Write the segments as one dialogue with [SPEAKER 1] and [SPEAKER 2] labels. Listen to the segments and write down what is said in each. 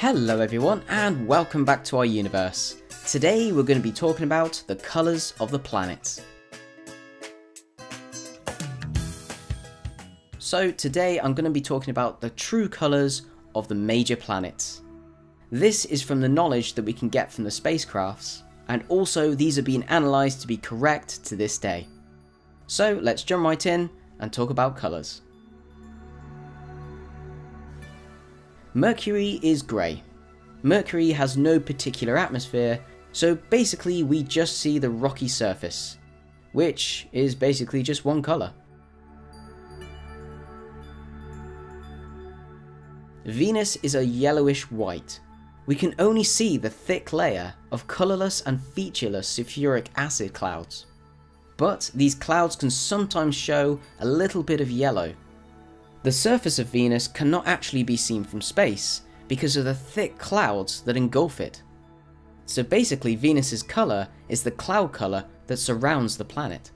[SPEAKER 1] Hello everyone and welcome back to our universe. Today we're going to be talking about the colours of the planets. So today I'm going to be talking about the true colours of the major planets. This is from the knowledge that we can get from the spacecrafts, and also these are being analysed to be correct to this day. So let's jump right in and talk about colours. Mercury is grey. Mercury has no particular atmosphere, so basically we just see the rocky surface, which is basically just one colour. Venus is a yellowish white. We can only see the thick layer of colourless and featureless sulfuric acid clouds. But these clouds can sometimes show a little bit of yellow, the surface of Venus cannot actually be seen from space because of the thick clouds that engulf it. So basically Venus's colour is the cloud colour that surrounds the planet.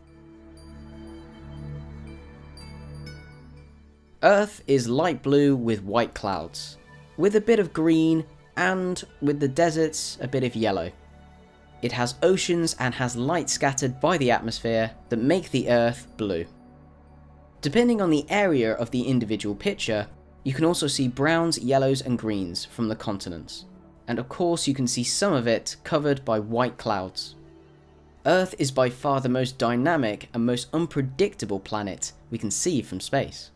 [SPEAKER 1] Earth is light blue with white clouds, with a bit of green and, with the deserts, a bit of yellow. It has oceans and has light scattered by the atmosphere that make the Earth blue. Depending on the area of the individual picture, you can also see browns, yellows and greens from the continents. And of course you can see some of it covered by white clouds. Earth is by far the most dynamic and most unpredictable planet we can see from space.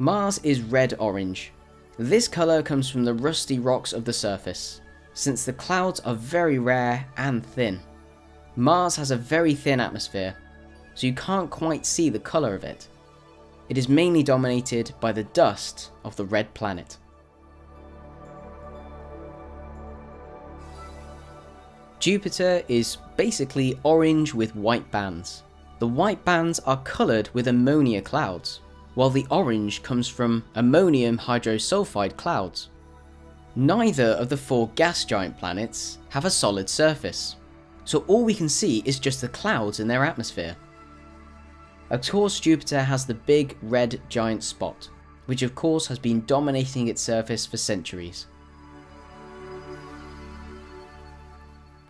[SPEAKER 1] Mars is red-orange. This colour comes from the rusty rocks of the surface, since the clouds are very rare and thin. Mars has a very thin atmosphere, so you can't quite see the colour of it. It is mainly dominated by the dust of the red planet. Jupiter is basically orange with white bands. The white bands are coloured with ammonia clouds, while the orange comes from ammonium hydrosulfide clouds. Neither of the four gas giant planets have a solid surface, so all we can see is just the clouds in their atmosphere. Of course Jupiter has the big red giant spot, which of course has been dominating its surface for centuries.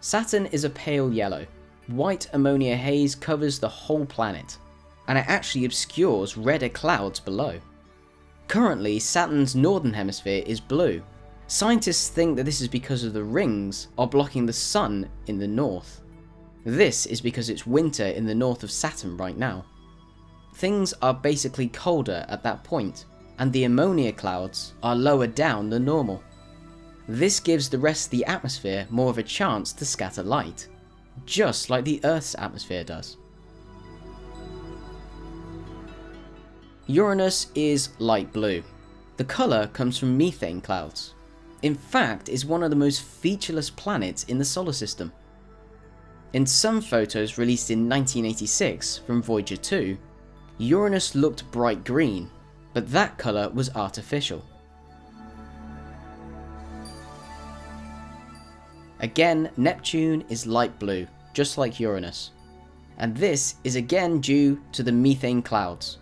[SPEAKER 1] Saturn is a pale yellow. White ammonia haze covers the whole planet, and it actually obscures redder clouds below. Currently, Saturn's northern hemisphere is blue, Scientists think that this is because of the rings are blocking the sun in the north. This is because it's winter in the north of Saturn right now. Things are basically colder at that point, and the ammonia clouds are lower down than normal. This gives the rest of the atmosphere more of a chance to scatter light, just like the Earth's atmosphere does. Uranus is light blue. The colour comes from methane clouds in fact is one of the most featureless planets in the solar system. In some photos released in 1986 from Voyager 2, Uranus looked bright green, but that colour was artificial. Again, Neptune is light blue, just like Uranus. And this is again due to the methane clouds.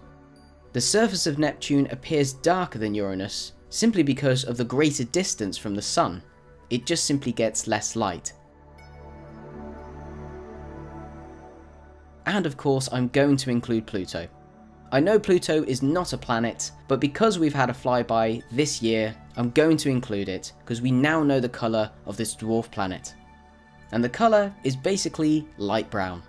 [SPEAKER 1] The surface of Neptune appears darker than Uranus simply because of the greater distance from the sun. It just simply gets less light. And of course I'm going to include Pluto. I know Pluto is not a planet, but because we've had a flyby this year, I'm going to include it, because we now know the colour of this dwarf planet. And the colour is basically light brown.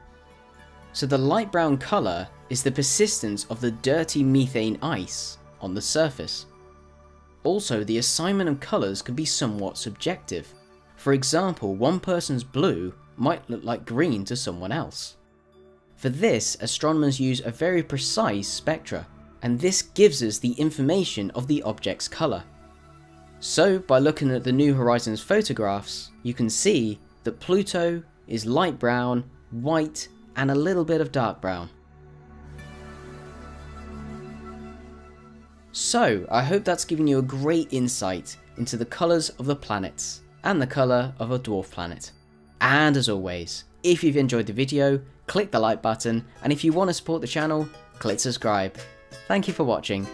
[SPEAKER 1] So the light brown colour is the persistence of the dirty methane ice on the surface. Also, the assignment of colours can be somewhat subjective. For example, one person's blue might look like green to someone else. For this, astronomers use a very precise spectra, and this gives us the information of the object's colour. So, by looking at the New Horizons photographs, you can see that Pluto is light brown, white, and a little bit of dark brown. So, I hope that's given you a great insight into the colours of the planets and the colour of a dwarf planet. And as always, if you've enjoyed the video, click the like button, and if you want to support the channel, click subscribe. Thank you for watching.